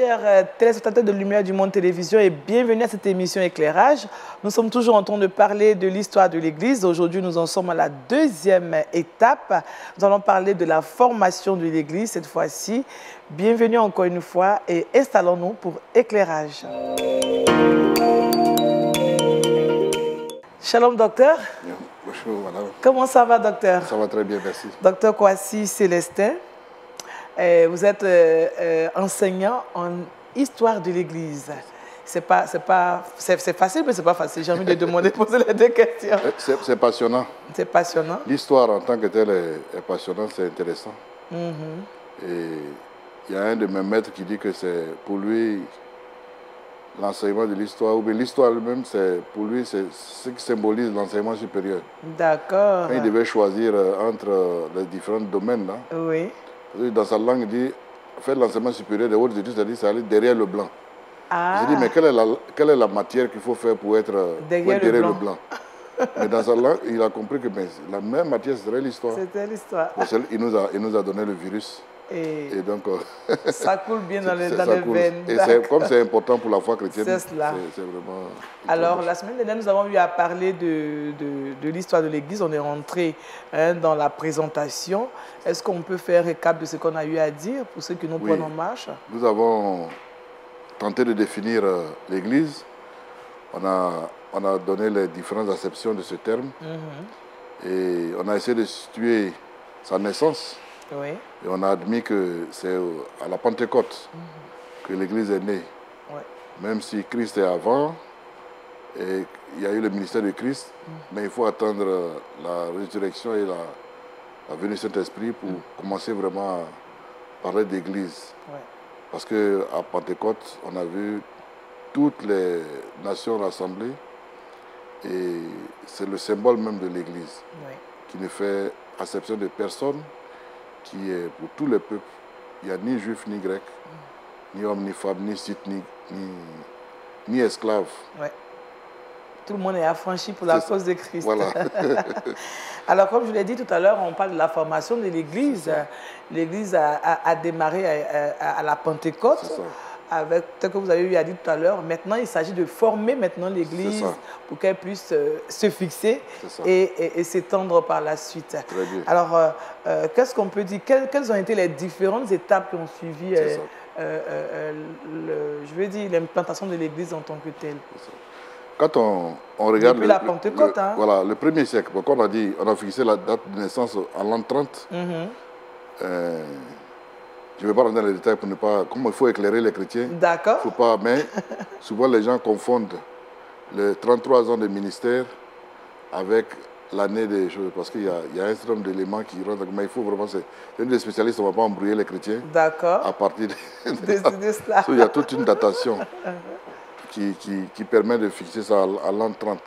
chers euh, téléspectateurs de Lumière du Monde Télévision et bienvenue à cette émission Éclairage. Nous sommes toujours en train de parler de l'histoire de l'Église. Aujourd'hui, nous en sommes à la deuxième étape. Nous allons parler de la formation de l'Église cette fois-ci. Bienvenue encore une fois et installons-nous pour Éclairage. Shalom, docteur. Bonjour, madame. Comment ça va, docteur? Ça va très bien, merci. Docteur Kwasi Célestin, vous êtes euh, euh, enseignant en histoire de l'Église. C'est pas, c'est pas, c'est, facile, mais c'est pas facile. J'ai envie de demander, poser les deux questions. C'est passionnant. C'est passionnant. L'histoire en tant que telle est, est passionnante, c'est intéressant. Mhm. Et il y a un de mes maîtres qui dit que c'est pour lui l'enseignement de l'histoire, ou bien l'histoire elle-même, c'est pour lui, c'est ce qui symbolise l'enseignement supérieur. D'accord. Il devait choisir euh, entre euh, les différents domaines, là, Oui. Dans sa langue, il dit faire l'enseignement supérieur des hautes études, c'est-à-dire c'est aller derrière le blanc. Ah, J'ai dit, mais quelle est la, quelle est la matière qu'il faut faire pour être euh, Derrière pour être le blanc Mais dans sa langue, il a compris que mais, la même matière serait l'histoire. c'était l'histoire. Nous a, il nous a donné le virus. Et Et donc, euh, ça coule bien dans les, dans ça les coule. veines. Et comme c'est important pour la foi chrétienne, C'est vraiment. Alors, la semaine dernière, nous avons eu à parler de, l'histoire de l'Église. On est rentré hein, dans la présentation. Est-ce qu'on peut faire récap de ce qu'on a eu à dire pour ceux qui nous Oui. prennent en marche Nous avons tenté de définir euh, l'Église. On a, on a donné les différentes acceptions de ce terme. Mhm. Et on a essayé de situer sa naissance. Oui, Et on a admis que c'est à la Pentecôte que l'Église est née. ouais. Même si Christ est avant, et il y a eu le ministère de Christ, mais il faut attendre la résurrection et la, la venue du Saint-Esprit pour commencer vraiment à parler d'Église. ouais. Parce qu'à Pentecôte, on a vu toutes les nations rassemblées et c'est le symbole même de l'Église qui ne fait acception de personne, qui est pour tous les peuples. Il n'y a ni juif ni grec, ni homme ni femme, ni site, ni, ni, ni esclave. Ouais. Tout le monde est affranchi pour la cause de Christ. Voilà. Alors, comme je l'ai dit tout à l'heure, on parle de la formation de l'Église. L'Église a, a- a démarré à, à- à la Pentecôte. Avec, tel que vous avez eu à dire tout à l'heure, maintenant il s'agit de former maintenant l'Église pour qu'elle puisse euh, se fixer et, et- et s'étendre par la suite. Alors, euh, euh, qu'est-ce qu'on peut dire? Quelles, quelles ont été les différentes étapes qui ont suivi, le- je veux dire, l'implantation de l'Église en tant que telle? Quand on, on regarde. Depuis la Pentecôte, le- hein. Voilà, le premier siècle. On a dit, on a fixé la date de naissance en l'an 30. Mhm. Euh, je ne vais pas rentrer dans les détails pour ne pas. Comme il faut éclairer les chrétiens. D'accord. faut pas, mais souvent les gens confondent les 33 ans de ministère avec l'année des choses, parce qu'il y, a- il y a un certain nombre d'éléments qui rentrent. Mais il faut vraiment, c'est des spécialistes, on ne va pas embrouiller les chrétiens D'accord. à partir de... De, de cela. Il y a toute une datation qui, qui, qui permet de fixer ça à, à l'an 30.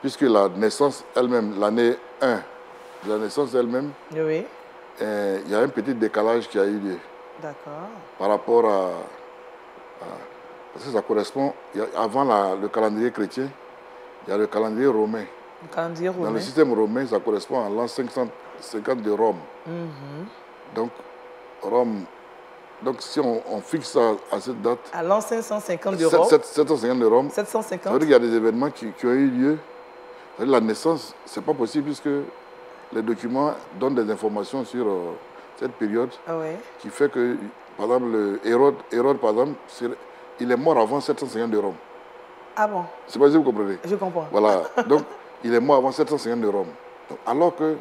Puisque la naissance elle-même, l'année 1, la naissance elle-même, Oui. euh, il y a un petit décalage qui a eu lieu D'accord. par rapport à, à- parce que ça correspond, a- avant la- le calendrier chrétien, il y a le calendrier romain. Le calendrier Dans romain. le système romain, ça correspond à l'an 550 de Rome. Mhm. Donc, Rome, donc si on, on fixe ça à cette date, À l'an 550 de Rome. sept- 750 de Rome, ça veut 750. dire qu'il y a des événements qui, qui ont eu lieu. La naissance, c'est pas possible puisque les documents donnent des informations sur euh, cette période Ah qui fait que, par exemple, le Hérode, Hérode, par exemple, c'est- il est mort avant 750 de Rome. Ah bon, C'est pas si vous comprenez. je comprends. Voilà. Donc, il est mort avant 750 de Rome. Donc, alors que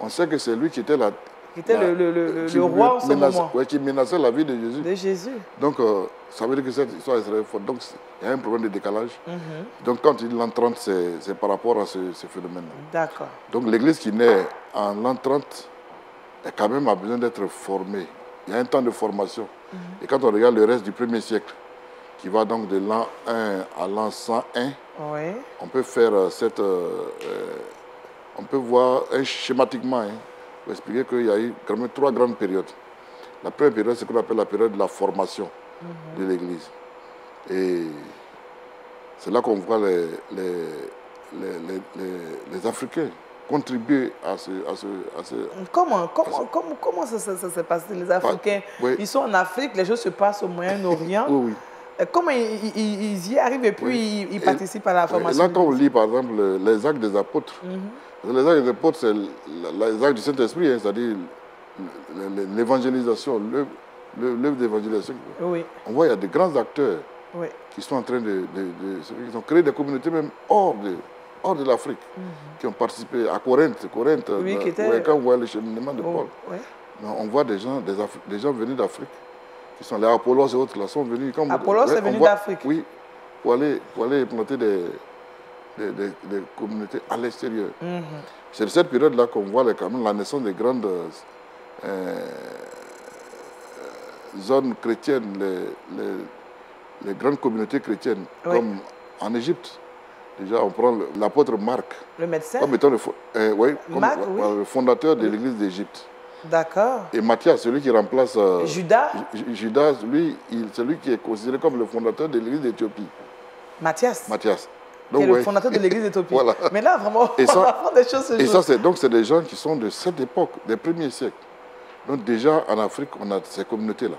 on sait que c'est lui qui était la, Qui était la- le, le- le- qui le roi en ouais, qui menaçait la vie de Jésus. de Jésus. Donc, euh, ça veut dire que cette histoire serait forte. Donc, il y a un problème de décalage. Mhm. Donc, quand il dit l'an 30, c'est c'est par rapport à ce, ce phénomène-là. D'accord. Donc, l'église qui naît en l'an 30, elle, quand même, a besoin d'être formée. Il y a un temps de formation. Mhm. Et quand on regarde le reste du premier siècle, qui va donc de l'an 1 à l'an 101, Oui. on peut faire euh, cette. euh, euh, on peut voir hein, schématiquement, hein, pour expliquer qu'il y a eu quand même trois grandes périodes. La première période, c'est ce qu'on appelle la période de la formation de l'Église. Et c'est là qu'on voit les, les- les- les Africains contribué à ce... À ce, à ce comment, comment, comment, comment ça, ça, ça s'est passé Les Africains, oui. ils sont en Afrique, les choses se passent au Moyen-Orient. oui, oui. Euh, Comment ils, y arrivent et puis ils, Et- participent à la formation Là, quand on lit, par exemple, le- les actes des apôtres, Mhm. les actes des apôtres, c'est les actes du Saint-Esprit, hein, c'est-à-dire l'évangélisation, l'œuvre d'évangélisation. Oui, On voit, il y a de grands acteurs qui sont en train de... de- de- ils ont créé des communautés même hors de, hors de l'Afrique, qui ont participé à Corinthe. Corinthe Mhm. Oui, dans- qui était- ouais, quand on voit le cheminement de Oh, Paul, on voit des gens, des, Afri- des gens venus d'Afrique, qui sont les Apollos et autres, là, sont venus... Comme, Apollos est on venu d'Afrique. Oui, pour aller, pour aller implanter des, des, des- des communautés à l'extérieur. Mhm. C'est de cette période-là qu'on voit quand même la naissance des grandes euh, zones chrétiennes, les, les- les grandes communautés chrétiennes, Oui. comme en Égypte. Déjà, on prend l'apôtre Marc, Le médecin comme étant le, euh, comme- Marc, oui. le fondateur de l'église d'Égypte. D'accord. Et Matthias, celui qui remplace euh, Judas Ju- Judas, lui, il- c'est lui qui est considéré comme le fondateur de l'église d'Éthiopie. Mathias, Mathias. qui est ouais. le fondateur de l'église d'Éthiopie. Voilà. Mais là, vraiment, Et ça- on apprend des choses ce Et jour. ça, c'est donc c'est des gens qui sont de cette époque, des premiers siècles. Donc déjà en Afrique, on a ces communautés-là,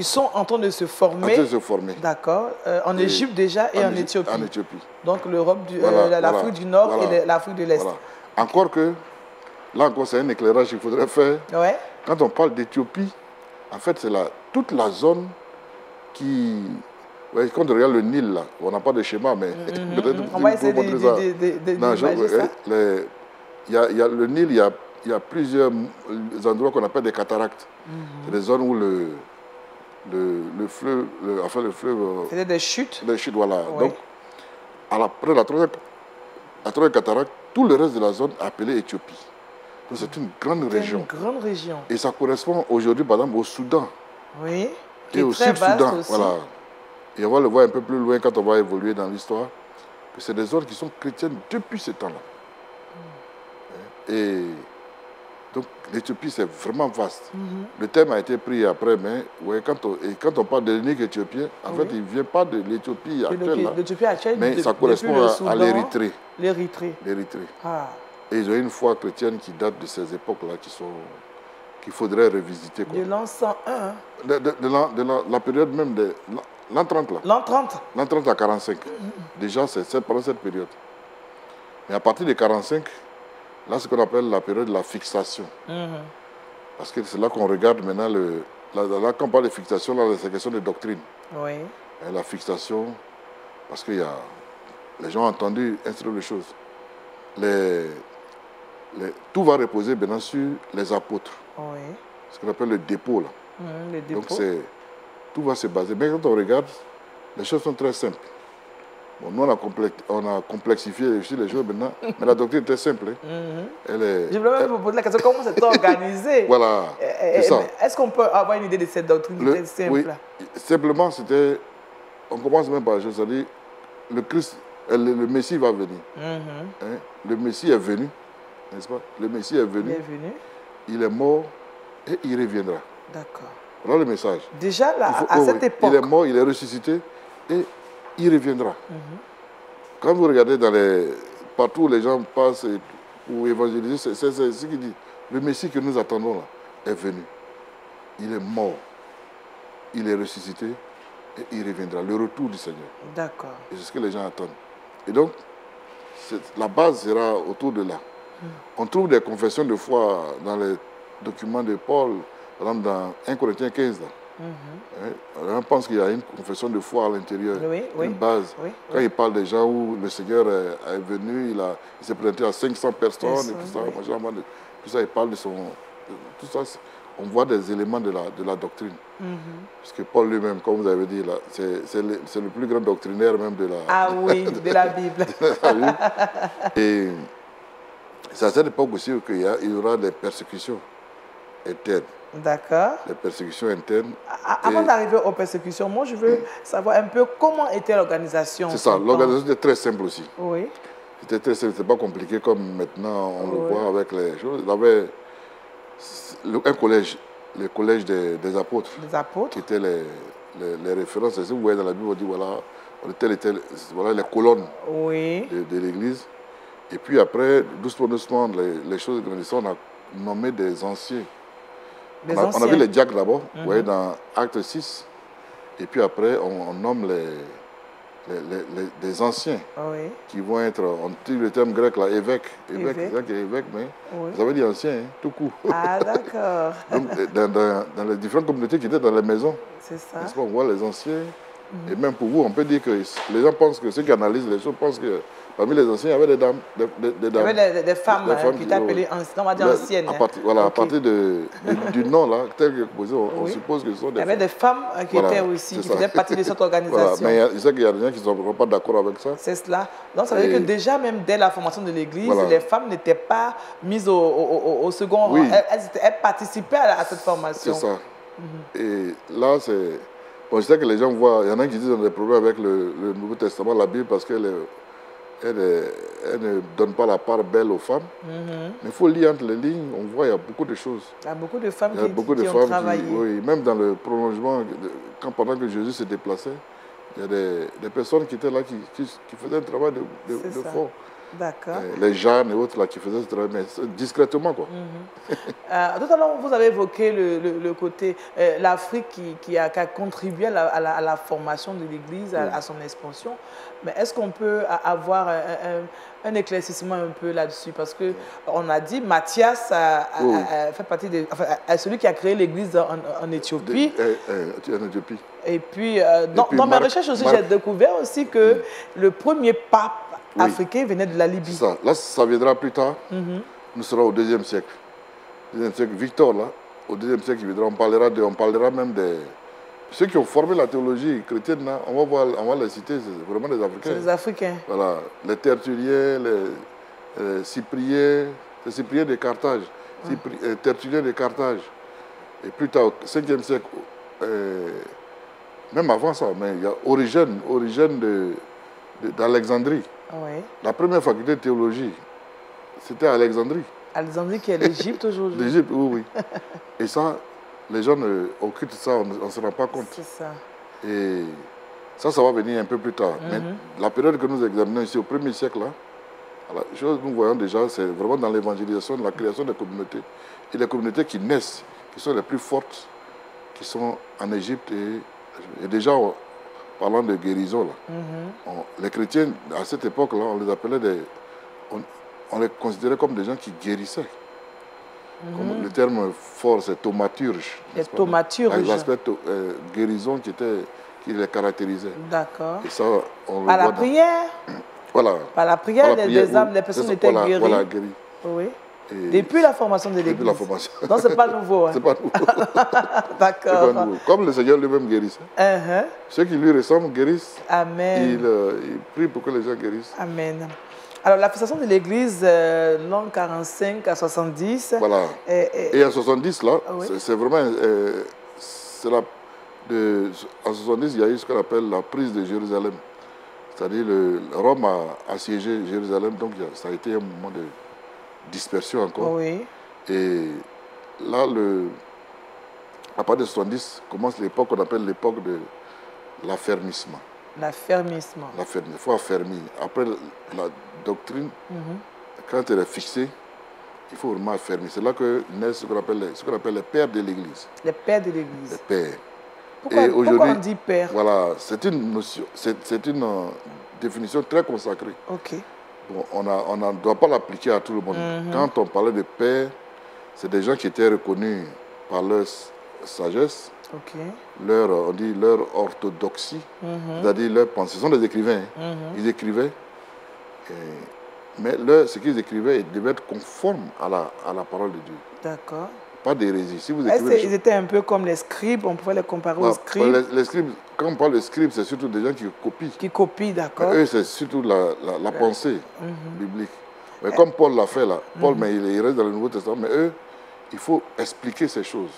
qui sont en train de se en former. train de se former. D'accord. Euh, en Égypte déjà et en, Éthiopie. En Éthiopie. Donc l'Europe, euh, Voilà, l'Afrique voilà, du Nord voilà. et l'Afrique de l'Est. Encore que, là encore, c'est un éclairage qu'il faudrait faire. Ouais. Quand on parle d'Éthiopie, en fait, c'est la, toute la zone qui... ouais, quand on regarde le Nil, là, on n'a pas de schéma, mais. On va essayer de, ça. de, de, de- Non, je- d'imager ça. ouais, les- il y a, il y a le Nil, il y a, il y a plusieurs endroits qu'on appelle des cataractes. Mhm. C'est des zones où le, le, le fleuve, le- enfin le fleuve, euh, C'était des chutes. les chutes, voilà. Oui. Donc, à la- après la troisième, la troisième cataracte, tout le reste de la zone est appelé Éthiopie. Donc c'est une grande région. une grande région. Et ça correspond aujourd'hui, par exemple, au Soudan Oui. Qui et est au Sud-Soudan. Voilà. Et on va le voir un peu plus loin quand on va évoluer dans l'histoire, que c'est des zones qui sont chrétiennes depuis ce temps-là. Et donc l'Éthiopie, c'est vraiment vaste. Mhm. Le thème a été pris après, mais ouais, quand, on, et quand on parle de l'unique éthiopien, en Oui. fait, il ne vient pas de l'Éthiopie actuelle, l'Éthiopie- actuelle. mais de- ça correspond à- l'Érythrée. L'Érythrée. l'Érythrée. Ah. Et ils ont une foi chrétienne qui date de ces époques-là, qui sont qu'il faudrait revisiter. quoi. De l'an 101. De, de- de l'an- de la période même de l'an- l'an 30 là. L'an 30. L'an 30 à 45. Déjà, c'est c'est pendant cette période. Mais à partir de 45, là, c'est ce qu'on appelle la période de la fixation. Mhm. Parce que c'est là qu'on regarde maintenant, le, là, là, quand on parle de fixation, là, c'est question de doctrine. Oui. Et la fixation, parce que y a, les gens ont entendu instruire les choses. Les, les- tout va reposer maintenant sur les apôtres, Oui. ce qu'on appelle le dépôt. Là. Mhm, Les Donc dépôts. c'est, tout va se baser. Mais quand on regarde, les choses sont très simples. Bon, nous, on a, on a complexifié aussi les choses maintenant, mais la doctrine est très simple. hein. Mhm. Elle est, Je voulais même vous poser la question comment c'est organisé? Voilà, Eh, c'est eh, ça. mais Est-ce qu'on peut avoir une idée de cette doctrine qui était simple? oui, simplement, c'était. On commence même par la c'est-à-dire, le Christ, le, le Messie va venir. Mhm. hein? Le Messie est venu, n'est-ce pas? Le Messie est venu, il est mort et il reviendra. D'accord. Voilà le message. Déjà, là, faut- à oh cette oui, époque, Il est mort, il est ressuscité et il reviendra. Quand vous regardez dans les, partout où les gens passent pour évangéliser, c'est ce qu'il dit. Le Messie que nous attendons là est venu. Il est mort. Il est ressuscité et il reviendra. Le retour du Seigneur. d'accord. Et c'est ce que les gens attendent. Et donc, la base sera autour de là. On trouve des confessions de foi dans les documents de Paul, par exemple dans 1 Corinthiens 15. Là. Mhm. Hein, On pense qu'il y a une confession de foi à l'intérieur, Oui, oui. une base. Oui, Quand il parle des gens où le Seigneur est, venu, il, s'est présenté à 500 personnes, et tout ça, tout ça, il parle de son... Tout ça, on voit des éléments de la, de la doctrine. Mhm. Parce que Paul lui-même, comme vous avez dit, c'est le, le plus grand doctrinaire même de la, Ah oui, de la Bible. Et c'est à cette époque aussi qu'il y, y aura des persécutions internes. D'accord. Des persécutions internes. Avant Et- d'arriver aux persécutions, moi, je veux savoir un peu comment était l'organisation. C'est ça, l'organisation était très simple aussi. Oui. C'était très simple, c'était pas compliqué comme maintenant on le voit avec les choses. Il y avait un collège, le collège des, des apôtres, Les apôtres. qui étaient les, les, les références. Et si vous voyez dans la Bible, on dit voilà, on était les, voilà les colonnes Oui. de, de l'église. Et puis après, doucement, doucement, les, les choses on a nommé des anciens. Les on, a, on a anciens. vu les diacres d'abord, Mhm. vous voyez, dans Acte 6. Et puis après, on, on nomme les, les, les- anciens Oui, qui vont être, on dit le terme grec là, évêque. Évêque, Évêque. évêque, mais oui. ça veut dire ancien, hein, tout court. Ah, d'accord. Dans, dans- dans les différentes communautés qui étaient dans les maisons, C'est ça. n'est-ce pas, on voit les anciens? Mhm. Et même pour vous, on peut dire que les gens pensent que ceux qui analysent les choses pensent que parmi les anciens, il y avait des dames. Des, des- des Il y avait des, des femmes, hein, femmes qui étaient appelées anciennes, on va dire Là, anciennes. À hein. partir, voilà, à partir de, du, du nom là, tel que posé, on, on suppose que ce sont Il des y avait femmes. des femmes euh, qui Voilà, étaient aussi, c'est qui ça. faisaient partie de cette Voilà, organisation. mais il je sais qu'il y a des gens qui ne sont pas d'accord avec ça. C'est cela. Donc, ça veut dire que déjà, même dès la formation de l'Église, les femmes n'étaient pas mises au, au- au- au second rang. Elles, elles étaient- elles participaient à, cette C'est formation. ça. Et là, c'est. Bon, je sais que les gens voient, il y en a qui disent qu'ils ont des problèmes avec le, le Nouveau Testament, la Bible, parce qu'elle est- elle, ne donne pas la part belle aux femmes. Mhm. Mais il faut lire entre les lignes, on voit il y a beaucoup de choses. Il y a beaucoup de femmes Il y a qui, beaucoup qui de ont femmes travaillé. qui, oui, même dans le prolongement, quand pendant que Jésus se déplaçait, il y a des, des personnes qui étaient là qui, faisaient un travail de, de, de fort. D'accord. Euh, Les Jeannes et autres là qui faisaient ce travail, mais discrètement quoi. Euh, tout à l'heure, vous avez évoqué le, le- le côté, euh, l'Afrique qui, qui a, qui a contribué à la, à la- à la formation de l'Église, à, son expansion. Mais est-ce qu'on peut avoir un, un- un éclaircissement un peu là-dessus? Parce que on a dit Matthias a, fait partie de, enfin, a- celui qui a créé l'Église en, en Éthiopie. De- en Éthiopie. Et puis, euh, dans, puis dans mes recherches aussi, j'ai découvert aussi que le premier pape Oui. africain venait de la C'est Libye. ça. Là, ça viendra plus tard. Mhm. Nous serons au deuxième siècle. Deuxième siècle, Victor, là, au deuxième siècle, il viendra, on parlera, de, on parlera même des. Ceux qui ont formé la théologie chrétienne, là, on va voir, on va les citer, c'est vraiment des C'est Africains. les Africains. Voilà, les Tertulliens, les, les Cypriens, c'est Cyprien de Carthage, Cypri- euh, Tertullien de Carthage. Et plus tard, au 5e siècle, euh, même avant ça, mais il y a Origène, Origène de- de- La première faculté de théologie, c'était à Alexandrie, Alexandrie qui est l'Égypte aujourd'hui. d'Égypte, oui, oui. Et ça, les gens occultent ça, on ne se rend pas compte. C'est ça. Et ça, ça va venir un peu plus tard. Mais la période que nous examinons ici, au premier siècle, là, la chose que nous voyons déjà, c'est vraiment dans l'évangélisation, la création des communautés. Et les communautés qui naissent, qui sont les plus fortes, qui sont en Égypte. Et, et déjà, parlant de guérison, là, Mhm. on- les chrétiens, à cette époque-là, on les appelait des. On, on les considérait comme des gens qui guérissaient. Comme le terme fort, c'est thaumaturge. Les thaumaturges. Avec L'aspect euh, guérison qui, était, qui les caractérisait. D'accord. Et ça, on le Par la voit dans- prière, Voilà. par la prière, Par la les, prière, les âmes, les personnes étaient voilà, guéries. Voilà, guéries. Oui. Et Depuis la formation de l'Église. depuis la formation. Non, c'est pas nouveau. hein. c'est pas nouveau. D'accord. nouveau. Comme le Seigneur lui-même guérissait. Uh-huh. Ceux qui lui ressemblent guérissent. Amen. Il, euh, il prie pour que les gens guérissent. Amen. Alors, la fondation de l'Église, euh, l'an 45 à 70. Voilà. Et en 70, là, Ah oui. c'est- vraiment. euh, c'est la, de, en 70, il y a eu ce qu'on appelle la prise de Jérusalem. C'est-à-dire, Rome a assiégé Jérusalem, donc ça a été un moment de dispersion encore. oui. Et là, le, à partir de 70, commence l'époque qu'on appelle l'époque de l'affermissement. L'affermissement. L'affermi- Il faut affermir. Après, la doctrine, Mhm. quand elle est fixée, il faut vraiment affermir. C'est là que naissent ce qu'on appelle, les- appelle les pères de l'Église. Les pères de Les l'Église. pères. Pourquoi, Et pourquoi aujourd'hui- on dit père? Voilà, c'est une notion, c'est c'est une euh, définition très consacrée. Ok. Bon, on ne doit pas l'appliquer à tout le monde. Mhm. Quand on parlait de pères, c'est des gens qui étaient reconnus par leur sagesse, leur, on dit leur orthodoxie, Mhm. c'est-à-dire leur pensée. Ce sont des écrivains. hein. Mhm. Ils écrivaient, et- mais leur- ce qu'ils écrivaient ils devaient être conformes à la, à la parole de Dieu. D'accord. Pas d'hérésie. Si vous Est-ce écrivez des qu'ils étaient un peu comme les scribes On pouvait les comparer aux scribes les, les scribes, quand on parle de scribes, c'est surtout des gens qui copient. qui copient, d'accord Eux, c'est surtout la, la, la pensée Mhm. biblique. Mais comme Paul l'a fait là, Paul, mais il, il reste dans le Nouveau Testament, mais eux, il faut expliquer ces choses.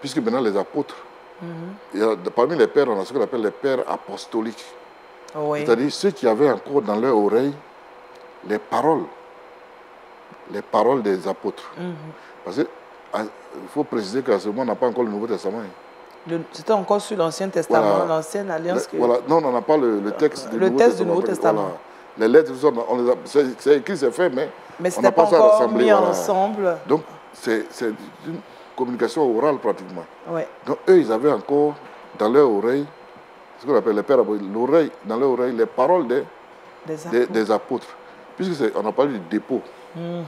Puisque maintenant, les apôtres, Mhm. il y a- parmi les pères, on a ce qu'on appelle les pères apostoliques. Oui. C'est-à-dire ceux qui avaient encore dans leur oreille les paroles, les paroles des apôtres. Mhm. Parce qu'il faut préciser qu'à ce moment, on n'a pas encore le Nouveau Testament. hein. C'était encore sur l'Ancien Testament, Voilà. l'ancienne alliance. que- Voilà. Non, on n'a pas le, le texte du Le Nouveau texte du Testament. Nouveau Testament. Voilà. les lettres, c'est écrit, c'est fait, mais, Mais on n'a pas pas ça rassemblé. mis ensemble. Donc, c'est une communication orale pratiquement. Ouais. Donc, eux, ils avaient encore dans leur oreille, ce qu'on appelle les pères apôtres, l'oreille, dans leur oreille, les paroles des, Des apôtres. des apôtres. Puisque on a parlé du dépôt. Mhm.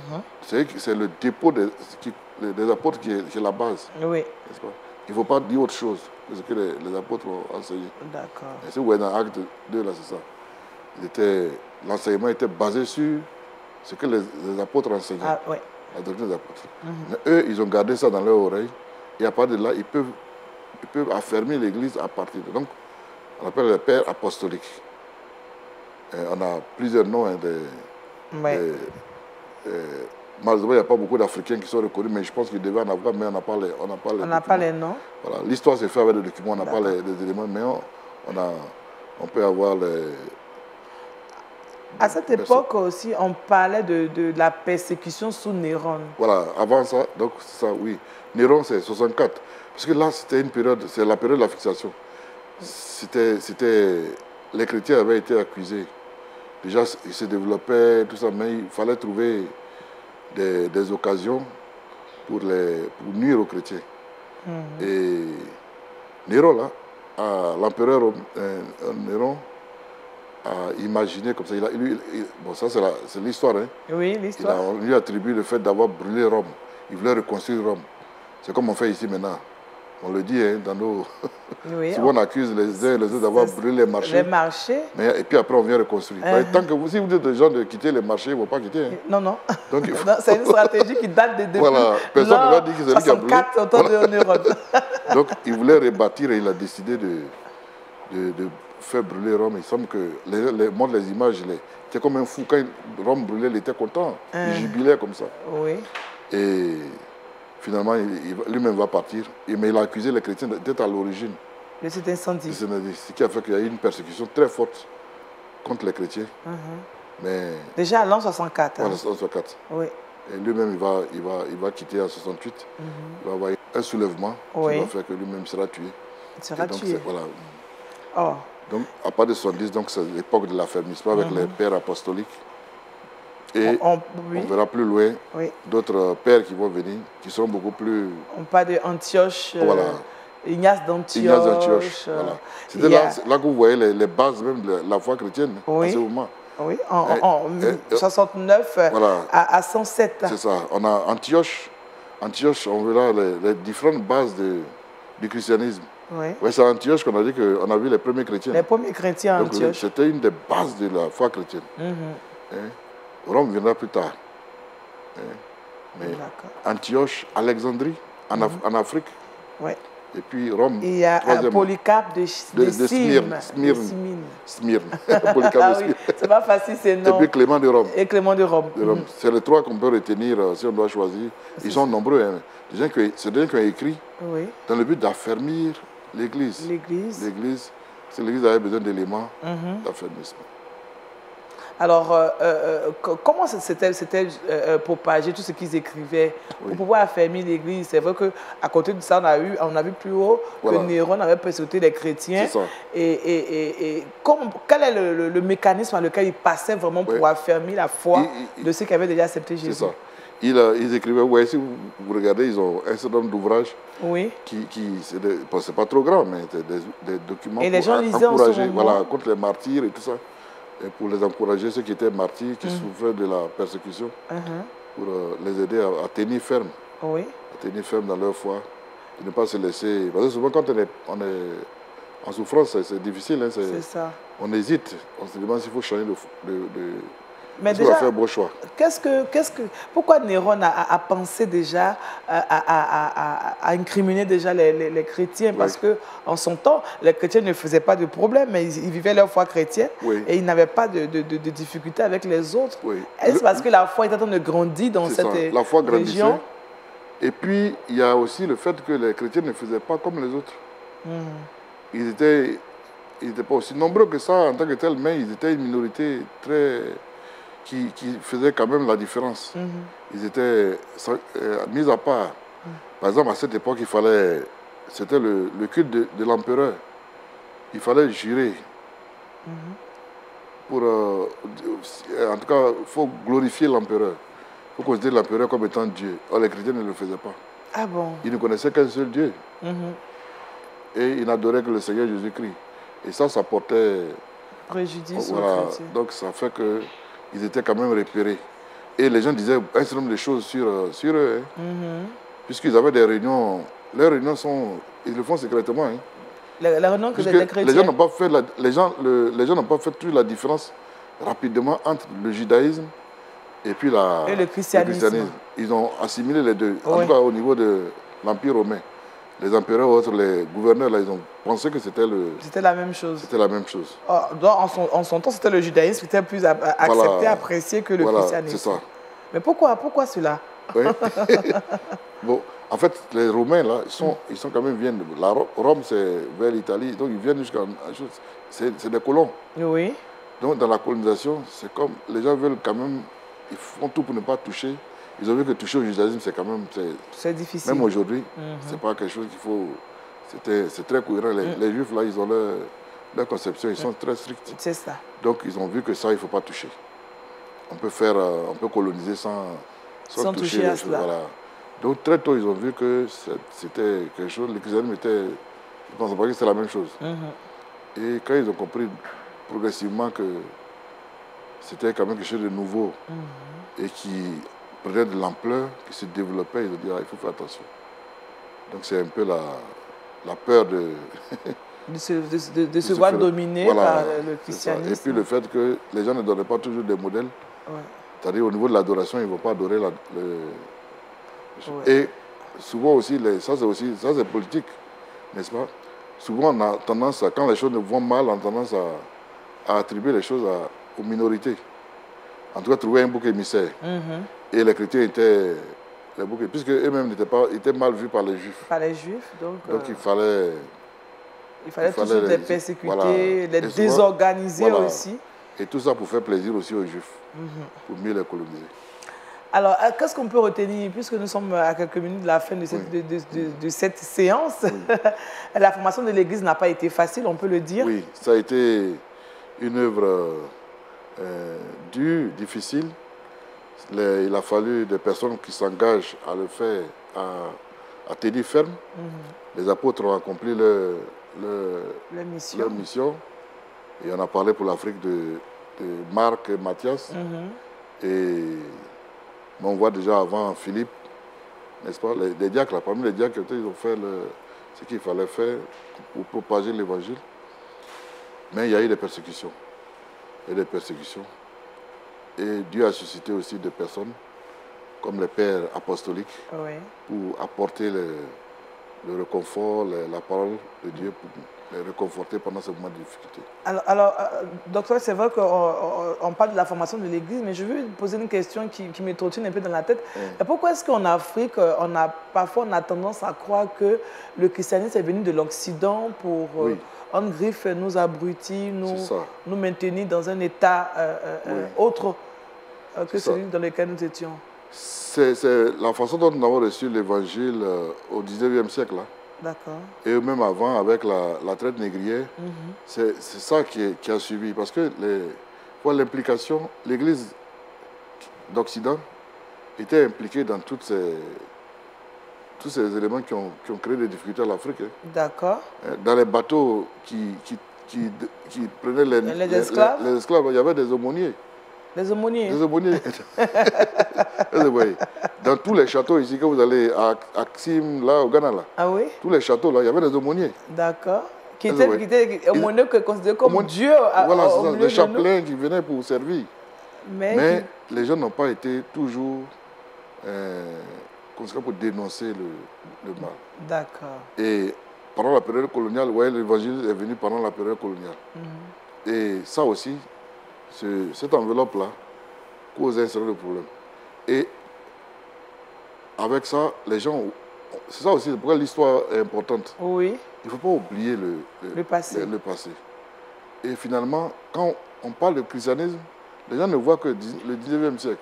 C'est c'est le dépôt des, qui- des apôtres qui est, qui est la base. Oui, pas? Il ne faut pas dire autre chose que ce que les, les apôtres ont enseigné. d'accord. Et si vous voyez dans Acte 2, là, c'est ça. Était- L'enseignement était basé sur ce que les, les apôtres enseignaient, Ah, ouais. la doctrine des apôtres. Mais eux, ils ont gardé ça dans leur oreille. Et à partir de là, ils peuvent, ils peuvent affermir l'Église à partir de. Donc, on appelle les pères apostoliques. Et on a plusieurs noms hein, des, malheureusement, il n'y a pas beaucoup d'Africains qui sont reconnus, mais je pense qu'il devait en avoir, mais on n'a pas les, on n'a pas les On n'a pas les noms. Voilà. L'histoire s'est faite avec des documents, on n'a pas les, les éléments, mais on, on a, on peut avoir les... À cette époque aussi, on parlait de, de la persécution sous Néron. Voilà, avant ça, donc ça, oui. Néron, c'est 64. Parce que là, c'était une période, c'est la période de la fixation. C'était, c'était, les chrétiens avaient été accusés. Déjà, ils se développaient, tout ça, mais il fallait trouver des, des occasions pour, les, pour nuire aux chrétiens. Et Néron, là, l'empereur euh, Néron a imaginé comme ça. Il a, il- bon, ça, c'est, l'histoire, hein. Oui, l'histoire. on lui attribue le fait d'avoir brûlé Rome. Il voulait reconstruire Rome. C'est comme on fait ici maintenant. On le dit hein, dans nos. Oui, Souvent on accuse les uns et les autres d'avoir c'est- brûlé les marchés. les marchés. Mais, et puis après on vient reconstruire. Uh-huh. Tant que vous, si vous dites aux gens de quitter les marchés, ils ne vont pas quitter. hein. Non, non. Il faut- C'est une stratégie qui date de depuis Voilà, personne ne va dire que c'est lui qui a brûlé. 64 au temps de Néron. Donc il voulait rebâtir et il a décidé de, de, de faire brûler Rome. Il semble que les, les, montre les images, il était comme un fou. Quand Rome brûlait, il était content. Il Uh-huh. jubilait comme ça. Oui. Et finalement, lui-même va partir. Mais il a accusé les chrétiens d'être à l'origine De cet incendie. ce qui a fait qu'il y a eu une persécution très forte contre les chrétiens. Mhm. Mais Déjà à l'an 64. hein. voilà, c'est en 64. Oui. Et lui-même, il va, il, va, il va quitter en 68. Il va avoir un soulèvement Oui. qui va faire que lui-même sera tué. Il sera donc, tué. Voilà. Oh. Donc, à partir de 70, donc c'est l'époque de l'affermissement avec les pères apostoliques. Et On, on- on, oui, verra plus loin oui. d'autres pères qui vont venir, qui seront beaucoup plus On parle d'Antioche. euh, Voilà. Ignace d'Antioche. Ignace d'Antioche. euh, Voilà. il C'était a- là, là que vous voyez les, les bases même de la foi chrétienne Oui. à ce moment. Oui, en, eh, 69 euh, Voilà. à, à 107. C'est ça. On a Antioche. Antioche, on verra les, les différentes bases de- du christianisme. Oui. Ouais, c'est à Antioche qu'on a dit qu'on a vu les premiers chrétiens. Les premiers chrétiens à Antioche. C'était une des bases de la foi chrétienne. Mhm. hein? Rome viendra plus tard. hein? Mais. Antioche, Alexandrie, en, Af- en Afrique. Ouais. Et puis Rome, Il y a Polycarpe de, De- Smyrne. Smyrne. Ah oui, c'est pas facile ces Et noms. puis Clément de Rome. Et Clément de Rome. de Rome. C'est les trois qu'on peut retenir euh, si on doit choisir. Ils sont nombreux. Hein. C'est des gens qui ont écrit Mhm. Oui. dans le but d'affermir l'Église. L'église. L'Église, si l'Église avait besoin d'éléments Mhm. d'affermissement. Alors, euh, euh, co- comment s'était, euh, euh, propagé tout ce qu'ils écrivaient Oui. pour pouvoir affermir l'Église? C'est vrai qu'à côté de ça, on a, eu, on a vu plus haut Voilà. que Néron avait persécuté les chrétiens. Ça. Et, et, et, et comme- quel est le, le- le mécanisme à lequel il passait vraiment pour Oui. affermir la foi Il- il- de ceux qui avaient déjà accepté C'est Jésus? ça. Ils, euh, ils écrivaient, ouais, si vous, vous regardez, ils ont un certain nombre d'ouvrages Oui. qui, qui c'est bon, pas trop grand, mais c'est des, des documents Et les pour gens en- lisaient en ce encourager, moment. voilà, contre les martyrs et tout ça, et pour les encourager, ceux qui étaient martyrs, Mm. qui souffraient de la persécution, Mhm. pour euh, les aider à, à tenir ferme, Oui. à tenir ferme dans leur foi, de ne pas se laisser. Parce que souvent, quand on est, on est en souffrance, c'est- difficile, hein, c'est- C'est ça. on hésite, on se demande s'il faut changer de. de, de Mais déjà, faire un bon choix. Qu'est-ce que, qu'est-ce que, pourquoi Néron a, a- a pensé déjà à, à- incriminer déjà les, les- les chrétiens? Parce que en son temps, les chrétiens ne faisaient pas de problème, mais ils, ils vivaient leur foi chrétienne Oui. et ils n'avaient pas de, de, de- de difficultés avec les autres. Oui. Est-ce parce que la foi est en train de grandir dans cette ça, la foi région? Et puis, il y a aussi le fait que les chrétiens ne faisaient pas comme les autres. Mhm. Ils étaient, ils n'étaient pas aussi nombreux que ça en tant que tel, mais ils étaient une minorité très, qui, qui faisait quand même la différence. Mhm. Ils étaient euh, mis à part. Par exemple, à cette époque, il fallait, c'était le, le culte de, de l'empereur. Il fallait jurer. pour euh, en tout cas, il faut glorifier l'empereur. Il faut considérer l'empereur comme étant Dieu. Or, les chrétiens ne le faisaient pas. Ah bon? Ils ne connaissaient qu'un seul Dieu. Mhm. Et ils n'adoraient que le Seigneur Jésus-Christ. Et ça, ça portait... Préjudice aux Voilà, chrétiens. donc ça fait qu'ils étaient quand même repérés. Et les gens disaient un certain nombre de choses sur, euh, sur eux, hein, Mhm. puisqu'ils avaient des réunions. Leurs réunions sont... Ils le font secrètement. hein. La, la réunion que les gens n'ont pas fait la, les gens, le- les gens n'ont pas fait toute la différence rapidement entre le judaïsme et puis la, Et le christianisme. Ils ont assimilé les deux. En tout cas, au niveau de l'Empire romain, les empereurs, autres, les gouverneurs, là, ils ont pensé que c'était le, C'était la même chose. c'était la même chose. Oh, donc, en, son, en son temps, c'était le judaïsme qui était plus accepté, apprécié que le voilà, christianisme. c'est ça. Mais pourquoi, pourquoi cela? Oui. bon, en fait, les Romains, là, ils sont, ils sont quand même viennent. de- La Ro- Rome, c'est vers l'Italie, donc ils viennent jusqu'à. C'est des colons. Oui. Donc, dans la colonisation, c'est comme les gens veulent quand même, ils font tout pour ne pas toucher. Ils ont vu que toucher au judaïsme, c'est quand même, c'est- difficile. même aujourd'hui, Mhm. c'est pas quelque chose qu'il faut. c'était- C'est très cohérent. Les, les Juifs, là, ils ont leur, leur conception, ils sont très stricts. C'est ça. Donc, ils ont vu que ça, il ne faut pas toucher. On peut faire, euh, on peut coloniser sans, Sans toucher à les cela. voilà. Donc, très tôt, ils ont vu que c'était quelque chose, le christianisme était, ils ne pensaient pas que c'était la même chose. Mhm. Et quand ils ont compris progressivement que c'était quand même quelque chose de nouveau Mhm. et qui prenait de l'ampleur, qui se développait, ils ont dit, ah, il faut faire attention. Donc, c'est un peu la, la peur de... De se, de, de- de se se voir Voilà, par le christianisme. Et puis le fait que les gens ne donnaient pas toujours des modèles, Ouais. c'est-à-dire au niveau de l'adoration, ils ne vont pas adorer la, le- Ouais. Et souvent aussi, les- ça c'est aussi, ça c'est politique, n'est-ce pas? Souvent on a tendance à, quand les choses ne vont mal, on a tendance à, à attribuer les choses à- aux minorités. En tout cas, trouver un bouc émissaire. Mhm. Et les chrétiens étaient les boucs, puisque eux-mêmes n'étaient pas, étaient mal vus par les juifs. Par les juifs. Donc, Donc euh, il fallait il fallait il fallait toujours les les- persécuter, voilà. les souvent- désorganiser voilà. aussi. Et tout ça pour faire plaisir aussi aux Juifs, Mhm. pour mieux les coloniser. Alors, euh, qu'est-ce qu'on peut retenir, puisque nous sommes à quelques minutes de la fin de cette, de, de- de- de cette séance? La formation de l'Église n'a pas été facile, on peut le dire. Oui, ça a été une œuvre euh, euh, dure, difficile. Les- il a fallu des personnes qui s'engagent à le faire, à, à tenir ferme. Mhm. Les apôtres ont accompli leur, mission. leur mission. Et on a parlé pour l'Afrique de, de Marc et Matthias. Mhm. Et on voit déjà avant Philippe, n'est-ce pas, les, les diacres, parmi les diacres, ils ont fait le- ce qu'il fallait faire pour propager l'évangile. Mais il y a eu des persécutions. Il y a eu des persécutions. Et Dieu a suscité aussi des personnes, comme les pères apostoliques, Oui. pour apporter le, le réconfort, le- la parole de Dieu, pour les réconforter pendant ce moment de difficulté. Alors, alors euh, docteur, c'est vrai qu'on on- on parle de la formation de l'Église, mais je veux poser une question qui, qui me trottine un peu dans la tête. Pourquoi est-ce qu'en Afrique, euh, on a, parfois on a tendance à croire que le christianisme est venu de l'Occident pour, euh, Oui. en griffe, nous abrutir, nous, nous maintenir dans un état euh, Oui. autre? Que C'est ça. celui dans lequel nous étions C'est la façon dont nous avons reçu l'évangile euh, au 19e siècle. là. D'accord. Et même avant, avec la, la traite négrière, Mhm. c'est c'est ça qui, est- qui a suivi. Parce que les, l'implication, l'Église d'Occident était impliquée dans toutes ces, tous ces éléments qui ont, qui ont créé des difficultés à l'Afrique. hein. D'accord. Euh, Dans les bateaux qui, qui, qui, prenaient les, Les esclaves les esclaves, il y avait des aumôniers. Les aumôniers. Des aumôniers. Vous voyez, Dans tous les châteaux ici que vous allez à Axim, là, au Ghana, là, Ah oui? tous les châteaux, là, il y avait des aumôniers. D'accord. Qui Ah, était, oui. qui était aumônier que considéré comme Aumônier- Dieu à- voilà, au c'est ça, des chapelains qui venaient pour servir. Mais, Mais les gens n'ont pas été toujours euh, conséquents pour dénoncer le, le mal. D'accord. Et pendant la période coloniale, ouais, l'évangile est venu pendant la période coloniale. Mhm. Et ça aussi, ce- cette enveloppe-là cause un certain problèmes. Et avec ça, les gens. C'est ça aussi, pourquoi l'histoire est importante. Oui. Il ne faut pas oublier le, Le passé. le- passé. Et finalement, quand on parle de christianisme, les gens ne voient que le 19e siècle.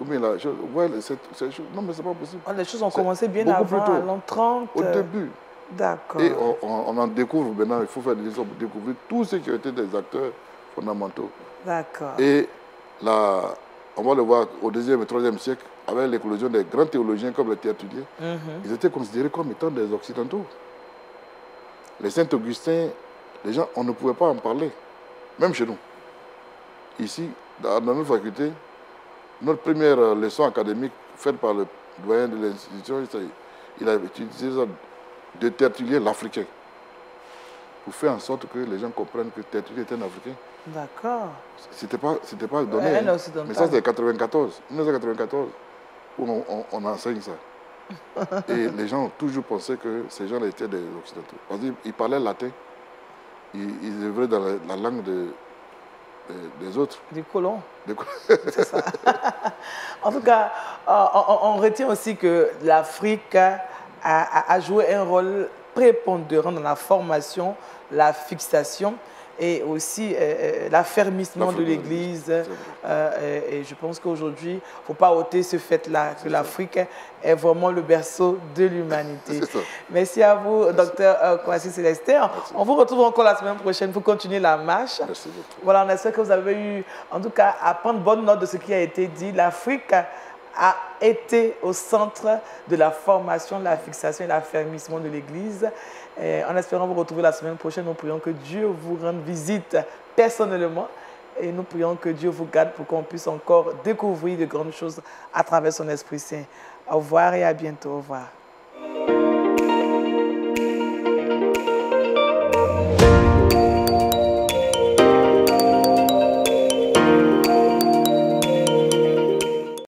Ou bien la chose, ouais, cette, cette chose- non, mais ce n'est pas possible. Oh, les choses ont commencé bien avant, à l'an 30. Au début. D'accord. Et on, on- on en découvre maintenant, il faut faire des efforts pour découvrir tous ceux qui ont été des acteurs fondamentaux. Et là, on va le voir au deuxième et troisième siècle, avec l'éclosion des grands théologiens comme les Tertulliens, Mhm. ils étaient considérés comme étant des occidentaux. Les Saint-Augustin, les gens, on ne pouvait pas en parler, même chez nous. Ici, dans notre faculté, notre première leçon académique faite par le doyen de l'institution, il a utilisé ça de Tertullien, l'Africain, pour faire en sorte que les gens comprennent que Tertullien était un Africain. D'accord. C'était pas, c'était pas donné. Ouais, hein. Mais ça, c'est 94, 1994, où on, on- on enseigne ça. Et les gens ont toujours pensé que ces gens étaient des occidentaux. Parce qu'ils ils parlaient latin, ils, ils œuvraient dans la, la langue de- de- des autres. Du colon. Des- En tout cas, euh, on, on- on retient aussi que l'Afrique a, a- a joué un rôle prépondérant dans la formation, la fixation et aussi euh, euh, l'affermissement de l'Église. Euh, et, et je pense qu'aujourd'hui, il ne faut pas ôter ce fait-là, que l'Afrique est vraiment le berceau de l'humanité. Merci à vous, docteur Kwasi Célestin. On vous retrouve encore la semaine prochaine pour continuer la marche. Merci beaucoup. Voilà, on espère que vous avez eu, en tout cas, à prendre bonne note de ce qui a été dit. L'Afrique a été au centre de la formation, de la fixation et l'affermissement de l'Église. En espérant vous retrouver la semaine prochaine, nous prions que Dieu vous rende visite personnellement et nous prions que Dieu vous garde pour qu'on puisse encore découvrir de grandes choses à travers son Esprit Saint. Au revoir et à bientôt. Au revoir.